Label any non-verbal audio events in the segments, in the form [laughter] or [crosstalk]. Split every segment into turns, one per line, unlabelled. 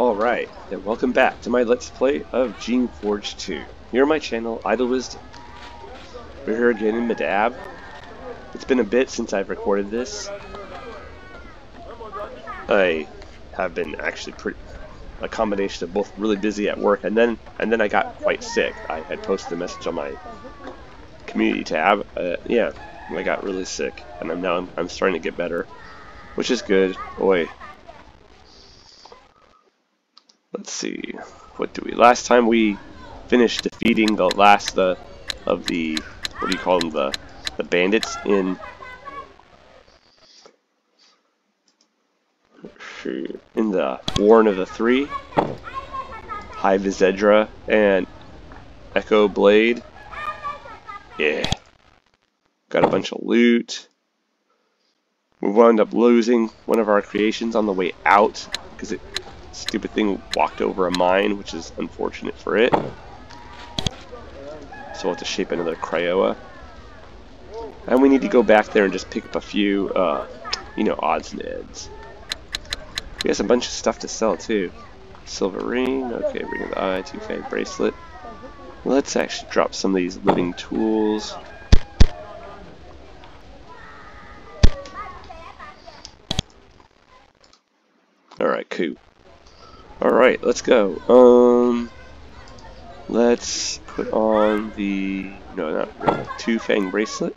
Alright, and welcome back to my Let's Play of Geneforge 2. Here on my channel, Idle Wisdom. We're here again in Medab. It's been a bit since I've recorded this. I have been actually pretty a combination of both really busy at work and then and then I got quite sick. I had posted a message on my community tab. Uh, yeah, I got really sick and I'm now I'm, I'm starting to get better, which is good. Boy, let's see, what do we, last time we finished defeating the last the, of the, what do you call them, the, the bandits in, in the Warren of the Three, High Vizedra and Echo Blade, yeah, got a bunch of loot, we wound up losing one of our creations on the way out because it stupid thing walked over a mine, which is unfortunate for it. So we'll have to shape another Cryoa. And we need to go back there and just pick up a few, uh, you know, odds and ends. We have a bunch of stuff to sell too. Silver ring, okay, ring of the eye, two fang bracelet. Let's actually drop some of these living tools. Alright, cool. Alright, let's go. Um, let's put on the, no, not really, two fang bracelet.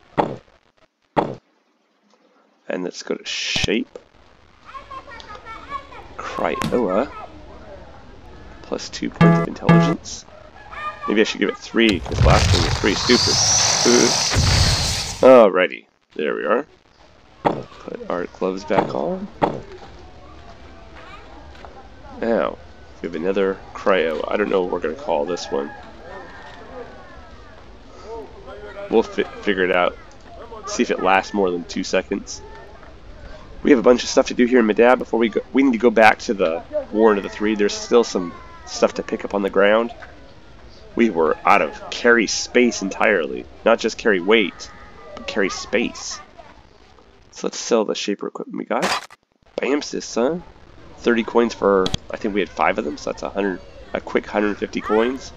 And let's go to shape. Cryoa. Plus two points of intelligence. Maybe I should give it three, because last one was pretty stupid. Alrighty, there we are. Put our gloves back on. Now, we have another cryo. I don't know what we're going to call this one. We'll fi figure it out. See if it lasts more than two seconds. We have a bunch of stuff to do here in Medab before we go. We need to go back to the Warren of the Three. There's still some stuff to pick up on the ground. We were out of carry space entirely. Not just carry weight, but carry space. So let's sell the shaper equipment we got. Bamsis, son. 30 coins for, I think we had five of them, so that's a hundred, a quick 150 coins.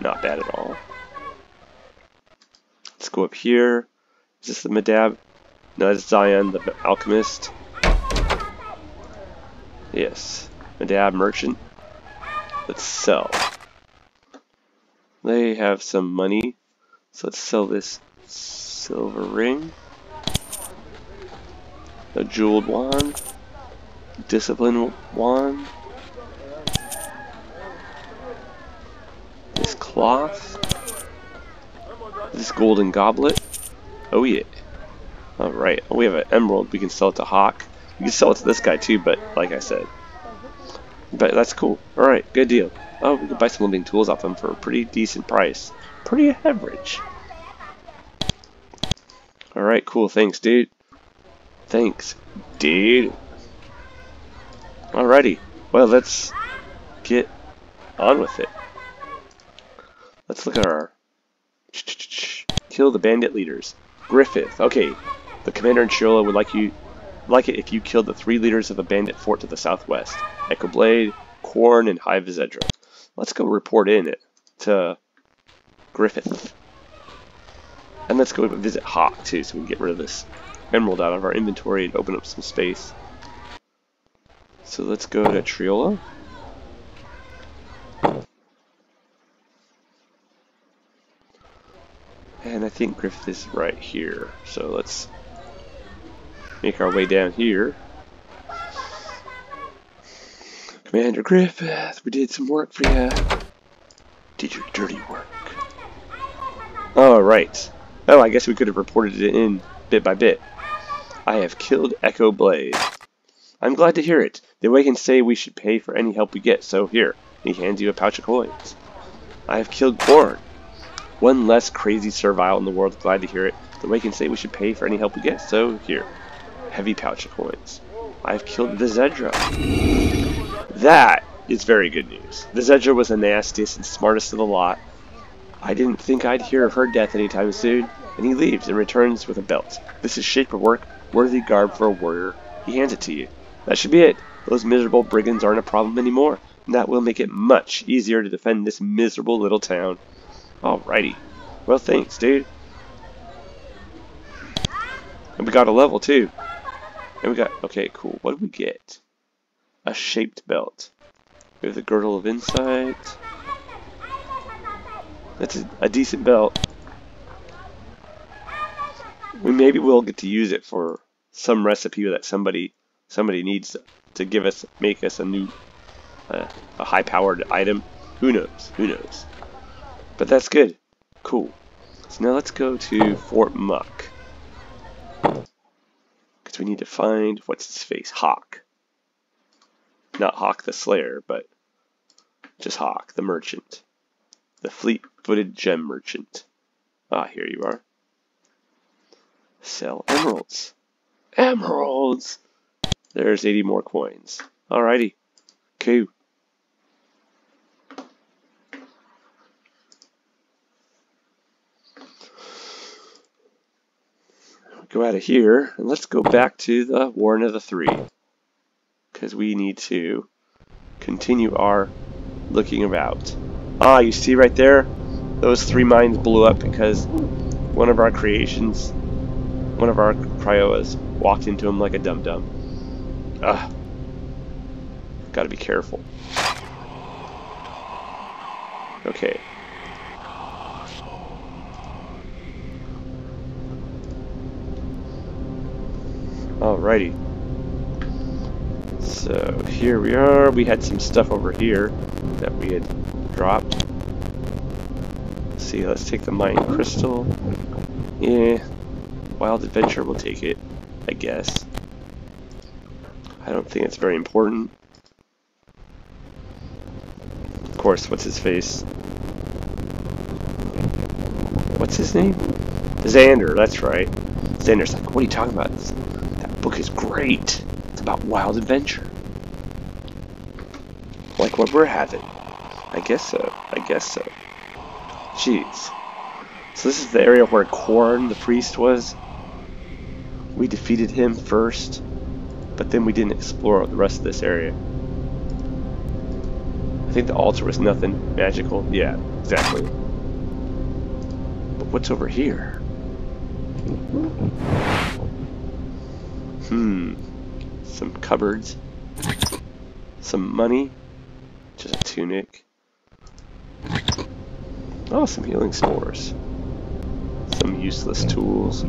Not bad at all. Let's go up here. Is this the Medab? No, that's Zion, the alchemist. Yes, Medab merchant. Let's sell. They have some money, so let's sell this silver ring. A jeweled wand. Discipline wand. This cloth. This golden goblet. Oh yeah. Alright, we have an emerald. We can sell it to Hawk. We can sell it to this guy too, but like I said. But that's cool. Alright, good deal. Oh, we can buy some living tools off him for a pretty decent price. Pretty average. Alright, cool. Thanks, dude. Thanks, dude. Alrighty, well let's get on with it. Let's look at our kill the bandit leaders. Griffith, okay. The commander in Triola would like you like it if you killed the three leaders of a bandit fort to the southwest. Echo Blade, Corn, and High Vizedra. Let's go report in it to Griffith. And let's go visit Hawk too so we can get rid of this emerald out of our inventory and open up some space. So let's go to Triola. And I think Griffith is right here. So let's make our way down here. Commander Griffith, we did some work for you. Did your dirty work. Alright. Oh, I guess we could have reported it in bit by bit. I have killed Echo Blade. I'm glad to hear it. The way can say we should pay for any help we get, so here. He hands you a pouch of coins. I have killed Corn. One less crazy servile in the world, glad to hear it. The way can say we should pay for any help we get, so here. Heavy pouch of coins. I have killed the Zedra. That is very good news. The Zedra was the nastiest and smartest of the lot. I didn't think I'd hear of her death anytime soon, and he leaves and returns with a belt. This is shaper work, worthy garb for a warrior. He hands it to you. That should be it. Those miserable brigands aren't a problem anymore, and that will make it much easier to defend this miserable little town. Alrighty. Well, thanks, dude. And we got a level, too. And we got... Okay, cool. What did we get? A shaped belt. We have the Girdle of Insight. That's a, a decent belt. We maybe will get to use it for some recipe that somebody somebody needs give us, make us a new, uh, a high-powered item. Who knows? Who knows? But that's good. Cool. So now let's go to Fort Muck. Because we need to find, what's his face? Hawk. Not Hawk the Slayer, but just Hawk, the merchant. The fleet-footed gem merchant. Ah, here you are. Sell emeralds. Emeralds! There's 80 more coins. Alrighty. Cool. Go out of here, and let's go back to the Warren of the Three. Because we need to continue our looking about. Ah, you see right there? Those three mines blew up because one of our creations, one of our cryoas, walked into them like a dum-dum. Ugh. Gotta be careful. Okay. Alrighty. So here we are. We had some stuff over here that we had dropped. Let's see, let's take the mine crystal. Yeah. Wild adventure, we'll take it, I guess. I don't think it's very important. Of course, what's his face? What's his name? Xander, that's right. Xander's like, what are you talking about? That book is great. It's about wild adventure. Like what we're having. I guess so. I guess so. Jeez. So this is the area where Korn, the priest, was. We defeated him first. But then we didn't explore the rest of this area. I think the altar was nothing magical. Yeah, exactly. But what's over here? Hmm. Some cupboards. Some money. Just a tunic. Oh, some healing spores. Some useless tools.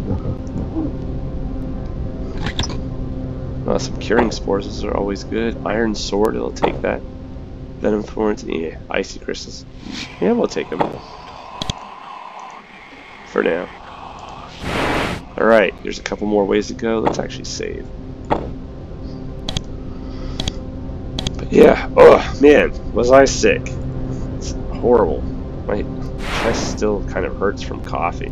Uh, some curing spores, those are always good. Iron sword, it'll take that. Venom thorns, yeah. Icy crystals. Yeah, we'll take them. For now. Alright, there's a couple more ways to go. Let's actually save. But yeah, oh man, was I sick. It's horrible. My chest still kind of hurts from coffee.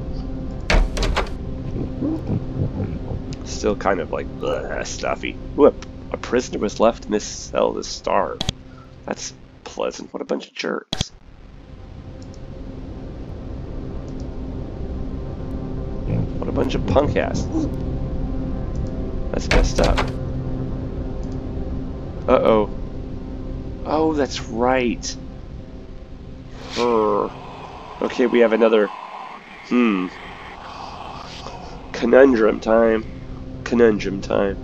Still kind of like ugh, stuffy. Ooh, a, a, prisoner was left in this cell to starve. That's pleasant. What a bunch of jerks. What a bunch of punk asses. That's messed up. Uh-oh. Oh, that's right. Okay, we have another... Hmm. Conundrum time conundrum time.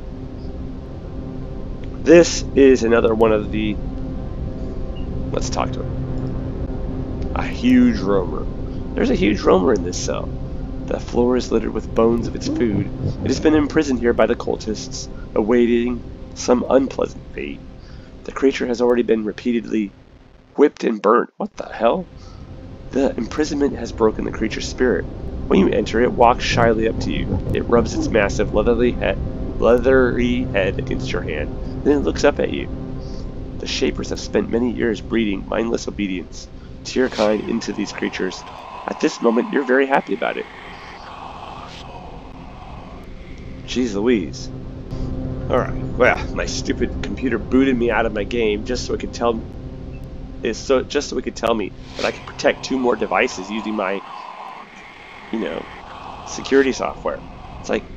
This is another one of the... Let's talk to him. A huge roamer. There's a huge roamer in this cell. The floor is littered with bones of its food. It has been imprisoned here by the cultists, awaiting some unpleasant fate. The creature has already been repeatedly whipped and burnt. What the hell? The imprisonment has broken the creature's spirit. When you enter, it walks shyly up to you. It rubs its massive leathery head, leathery head against your hand. Then it looks up at you. The Shapers have spent many years breeding mindless obedience to your kind into these creatures. At this moment, you're very happy about it. Jeez Louise. Alright, well, my stupid computer booted me out of my game just so it could tell is so just so it could tell me that I could protect two more devices using my you know, security software. It's like,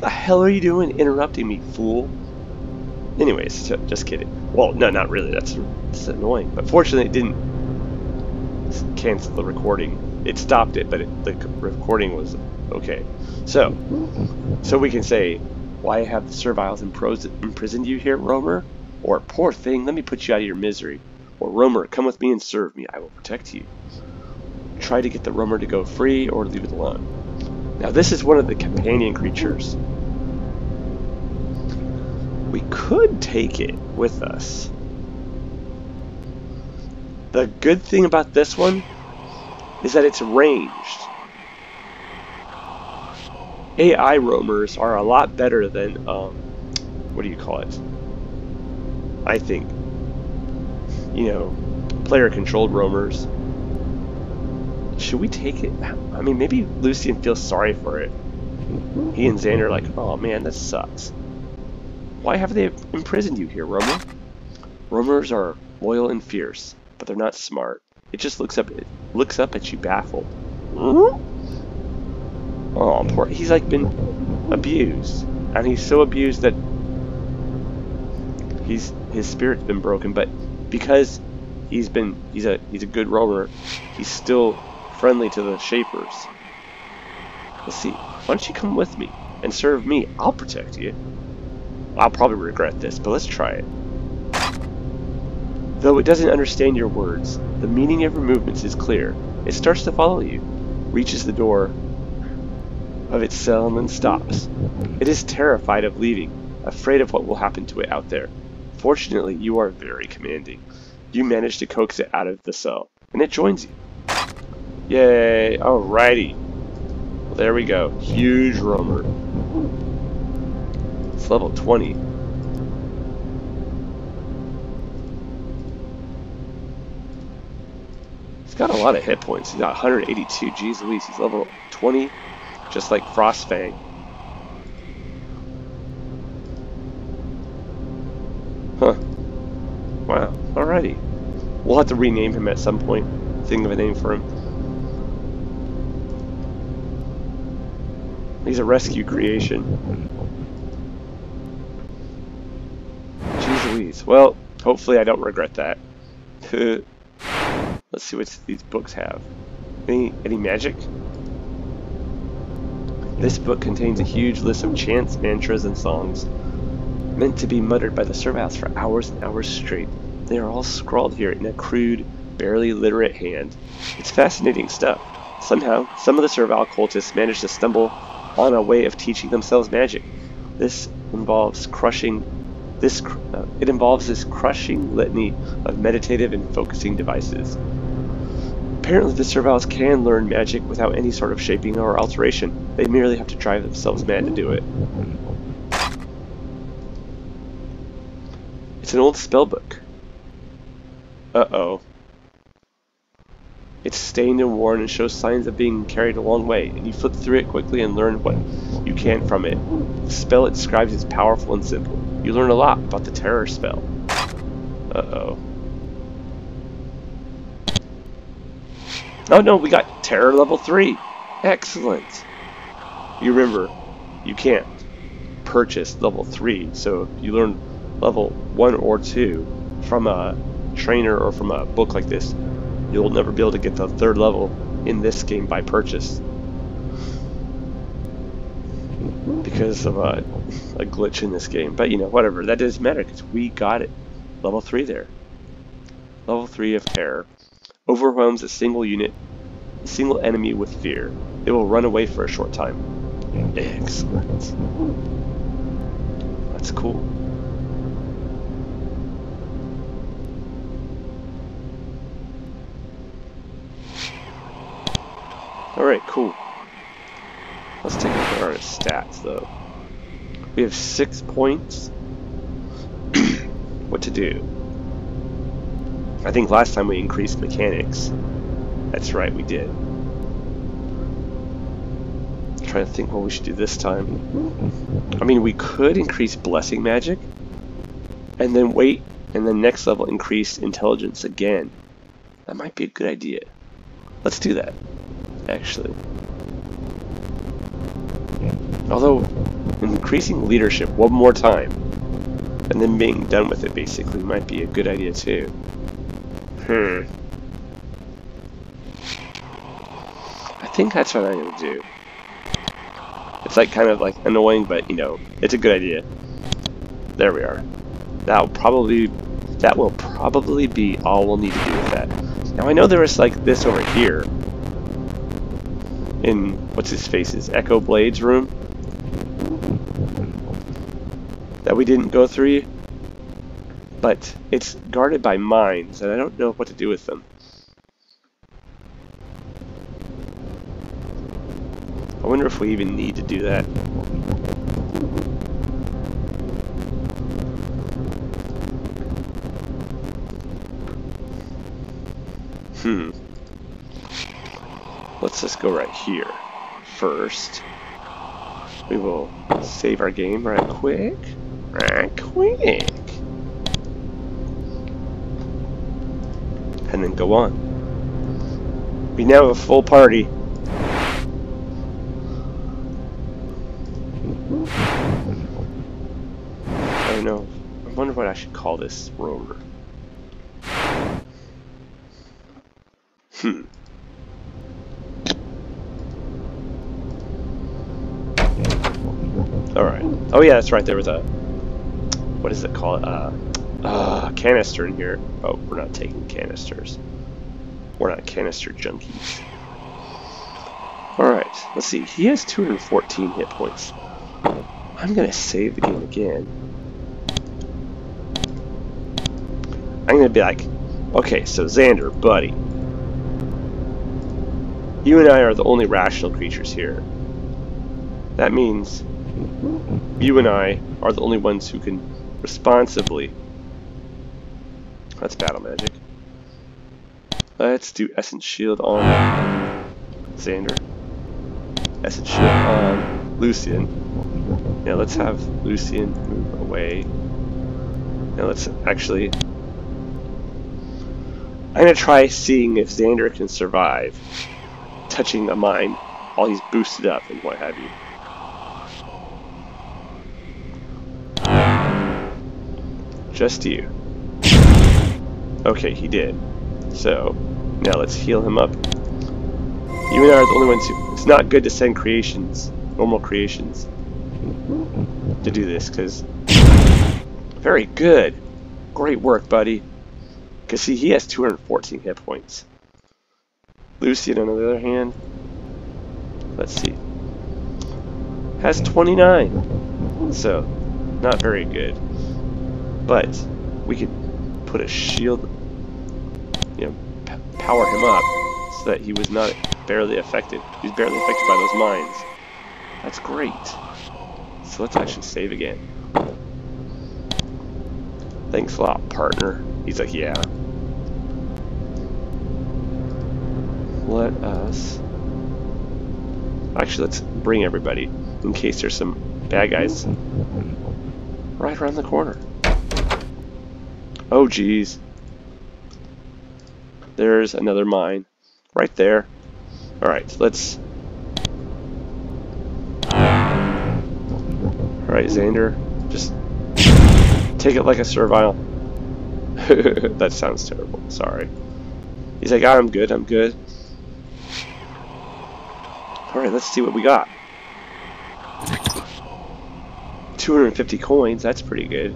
the hell are you doing interrupting me, fool? Anyways, just kidding. Well, no, not really. That's, that's annoying. But fortunately, it didn't cancel the recording. It stopped it, but it, the recording was okay. So, so we can say, why have the serviles imprisoned you here, Roamer? Or, poor thing, let me put you out of your misery. Or, Roamer, come with me and serve me. I will protect you. Try to get the roamer to go free or leave it alone. Now, this is one of the companion creatures. We could take it with us. The good thing about this one is that it's ranged. AI roamers are a lot better than, um, what do you call it? I think. You know, player controlled roamers. Should we take it? I mean, maybe Lucian feels sorry for it. He and Xander are like, oh man, this sucks. Why have they imprisoned you here, Roamer? Roamers are loyal and fierce but they're not smart. It just looks up it looks up at you baffled. Oh, poor he's like been abused. And he's so abused that he's his spirit's been broken, but because he's been he's a he's a good roamer, he's still friendly to the shapers. Let's see. Why don't you come with me and serve me? I'll protect you. I'll probably regret this, but let's try it. Though it doesn't understand your words, the meaning of your movements is clear. It starts to follow you, reaches the door of its cell and then stops. It is terrified of leaving, afraid of what will happen to it out there. Fortunately, you are very commanding. You manage to coax it out of the cell, and it joins you. Yay! Alrighty. Well, there we go. Huge roamer. It's level 20. He's got a lot of hit points. He's got 182. Jeez Louise, he's level 20, just like Frostfang. Huh. Wow. Alrighty. We'll have to rename him at some point. Think of a name for him. He's a rescue creation. Jeez Louise. Well, hopefully I don't regret that. [laughs] Let's see what these books have. Any, any magic? This book contains a huge list of chants, mantras, and songs, meant to be muttered by the serviles for hours and hours straight. They are all scrawled here in a crude, barely literate hand. It's fascinating stuff. Somehow, some of the servile cultists manage to stumble on a way of teaching themselves magic. This involves crushing this uh, it involves this crushing litany of meditative and focusing devices. Apparently the Serviles can learn magic without any sort of shaping or alteration. They merely have to drive themselves mad to do it. It's an old spellbook. Uh-oh. It's stained and worn and shows signs of being carried a long way, and you flip through it quickly and learn what you can from it. The spell it describes is powerful and simple. You learn a lot about the terror spell. Uh-oh. Oh no, we got terror level 3. Excellent. You remember, you can't purchase level 3, so you learn level 1 or 2 from a trainer or from a book like this, you'll never be able to get to the third level in this game by purchase. Because of a, a glitch in this game. But you know, whatever, that doesn't matter because we got it. Level 3 there. Level 3 of terror overwhelms a single unit, a single enemy with fear. It will run away for a short time. Excellent. That's cool. Alright, cool. Let's take a look at our stats, though. We have six points. [clears throat] what to do? I think last time we increased mechanics. That's right, we did. I'm trying to think what we should do this time. I mean, we could increase blessing magic, and then wait, and then next level increase intelligence again. That might be a good idea. Let's do that, actually. Although, increasing leadership one more time And then being done with it basically might be a good idea too. Hmm. I think that's what I'm gonna do. It's like kind of like annoying, but you know, it's a good idea. There we are. That'll probably that will probably be all we'll need to do with that. Now I know there is like this over here in what's his face's Echo Blade's room that we didn't go through, but it's guarded by mines, and I don't know what to do with them. I wonder if we even need to do that. Hmm. Let's just go right here first. We will save our game right quick. Right quick. And then go on. We now have a full party. I don't know. I wonder what I should call this rover. Hmm. Alright. Oh yeah, that's right, there was a... What is it called? Uh, uh, canister in here. Oh, we're not taking canisters. We're not canister junkies. Alright, let's see. He has 214 hit points. I'm gonna save the game again. I'm gonna be like, okay, so Xander, buddy. You and I are the only rational creatures here. That means you and I are the only ones who can responsibly. That's battle magic. Let's do Essence Shield on Xander. Essence Shield on Lucian. Now let's have Lucian move away. Now let's actually... I'm going to try seeing if Xander can survive touching a mine while he's boosted up and what have you. Just you. Okay, he did. So, now let's heal him up. You and I are the only ones who... It's not good to send creations, normal creations, to do this, because... Very good. Great work, buddy. Because, see, he has 214 hit points. Lucian, on the other hand, let's see, has 29. So, not very good. But we could put a shield, you know, power him up so that he was not barely affected. He's barely affected by those mines. That's great. So let's actually save again. Thanks a lot, partner. He's like, yeah. Let us... Actually, let's bring everybody in case there's some bad guys right around the corner. Oh, geez. There's another mine. Right there. Alright, let's... Alright, Xander. Just take it like a servile. [laughs] that sounds terrible. Sorry. He's like, I'm good, I'm good. Alright, let's see what we got. 250 coins, that's pretty good.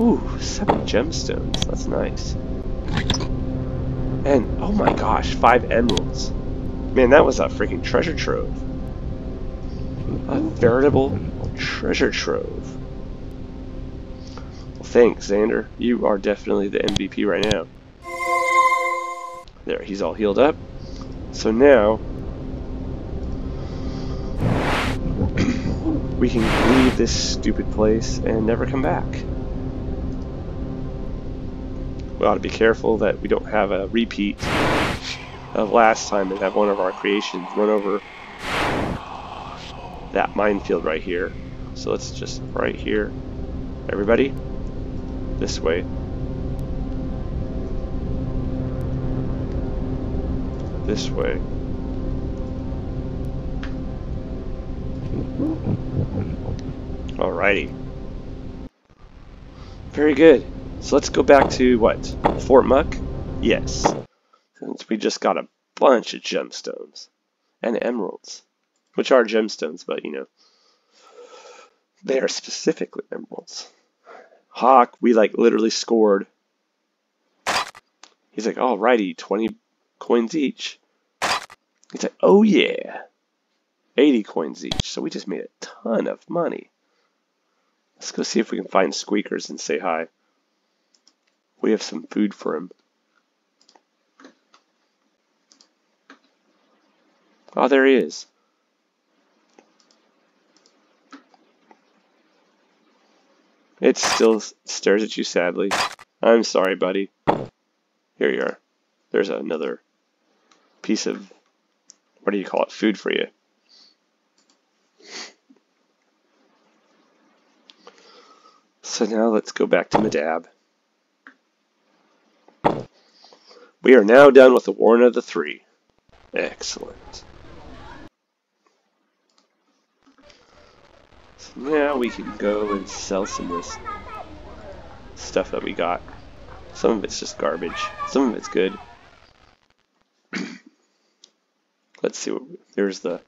Ooh, seven gemstones. That's nice. And, oh my gosh, five emeralds. Man, that was a freaking treasure trove. A veritable treasure trove. Well, thanks, Xander. You are definitely the MVP right now. There, he's all healed up. So now, [clears throat] we can leave this stupid place and never come back ought to be careful that we don't have a repeat of last time and have one of our creations run over that minefield right here. So let's just right here. Everybody, this way. This way. Alrighty. Very good. So let's go back to what? Fort Muck? Yes. Since we just got a bunch of gemstones. And emeralds. Which are gemstones, but you know. They are specifically emeralds. Hawk, we like literally scored. He's like, alrighty, 20 coins each. He's like, oh yeah. 80 coins each. So we just made a ton of money. Let's go see if we can find Squeakers and say hi. We have some food for him. Oh, there he is. It still stares at you sadly. I'm sorry, buddy. Here you are. There's another piece of, what do you call it, food for you. So now let's go back to Medab. We are now done with the Warren of the Three. Excellent. So now we can go and sell some of this stuff that we got. Some of it's just garbage. Some of it's good. [clears throat] Let's see what there's the,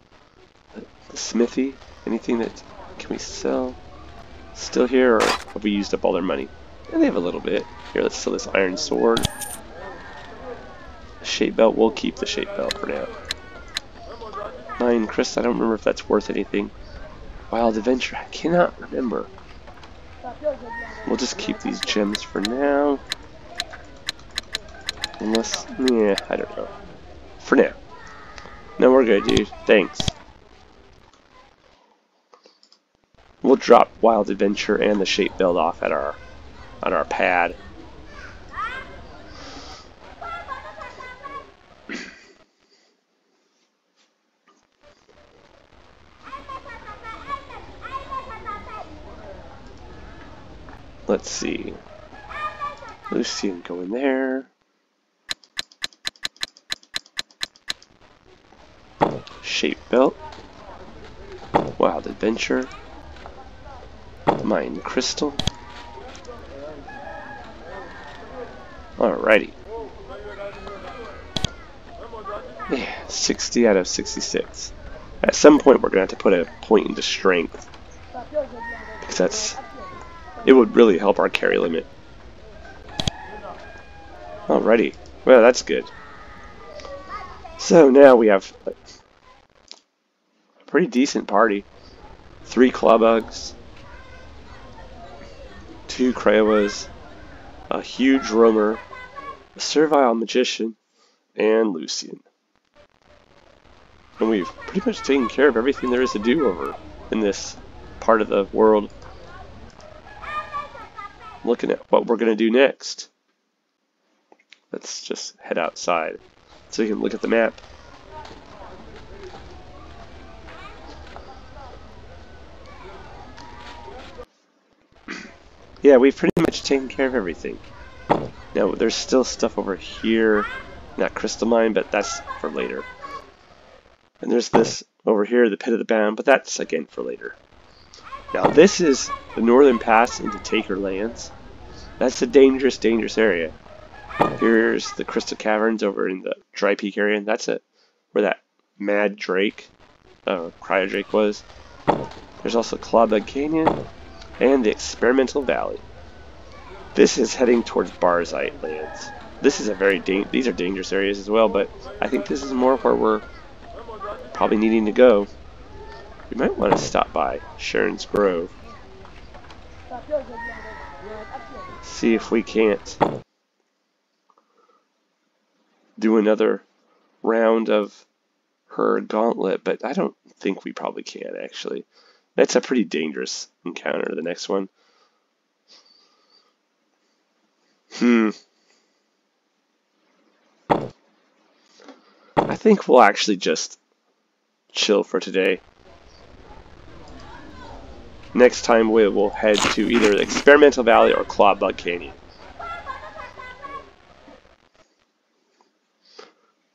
the, smithy. Anything that can we sell? Still here, or have we used up all their money? And they have a little bit. Here, let's sell this iron sword. Shape belt, we'll keep the shape belt for now. Nine Chris, I don't remember if that's worth anything. Wild Adventure, I cannot remember. We'll just keep these gems for now. Unless, yeah, I don't know. For now. No, we're good, dude. Thanks. We'll drop Wild Adventure and the Shape Belt off at our on our pad. Let's see. Let's Lucian go in there. Shape Belt, Wild Adventure, Mine Crystal. Alrighty. Yeah, 60 out of 66. At some point we're going to have to put a point into strength. Because that's... It would really help our carry limit. Alrighty. Well, that's good. So now we have a pretty decent party. Three Clawbugs, two Cryoas, a huge Roamer, a Servile Magician, and Lucian. And we've pretty much taken care of everything there is to do over in this part of the world. Looking at what we're going to do next. Let's just head outside so we can look at the map. [clears throat] yeah, we've pretty much taken care of everything. Now, there's still stuff over here, not crystal mine, but that's for later. And there's this over here, the pit of the bound, but that's again for later. Now, this is the northern pass into Taker Lands. That's a dangerous, dangerous area. Here's the Crystal Caverns over in the Dry Peak area, and that's it, where that Mad Drake, uh, Cryo Drake was. There's also Clawbug Canyon, and the Experimental Valley. This is heading towards Barzite lands. This is a very these are dangerous areas as well, but I think this is more where we're probably needing to go. We might want to stop by Sharon's Grove. See if we can't do another round of her gauntlet, but I don't think we probably can actually. That's a pretty dangerous encounter, the next one. Hmm. I think we'll actually just chill for today. Next time we will head to either the Experimental Valley or Clawbug Canyon.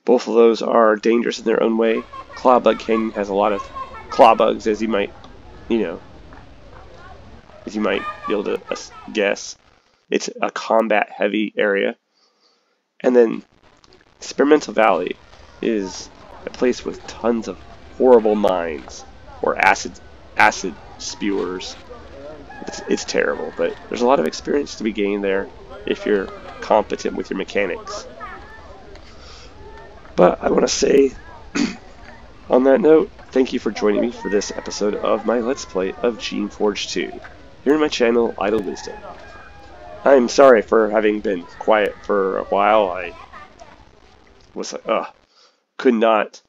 Both of those are dangerous in their own way. Clawbug Canyon has a lot of claw bugs, as you might you know, as you might be able to uh, guess. It's a combat heavy area. And then Experimental Valley is a place with tons of horrible mines or acid acid spewers. It's, it's terrible, but there's a lot of experience to be gained there if you're competent with your mechanics. But I want to say, [clears throat] on that note, thank you for joining me for this episode of my Let's Play of Geneforge 2, here on my channel, Idle Wisdom. I'm sorry for having been quiet for a while. I was like, ugh, could not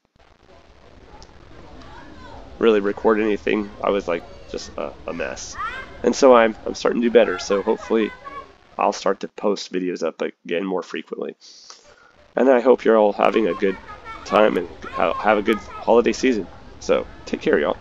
really record anything. I was like just a, a, mess. And so I'm, I'm starting to do better. So hopefully I'll start to post videos up again more frequently. And I hope you're all having a good time and have a good holiday season. So take care, y'all.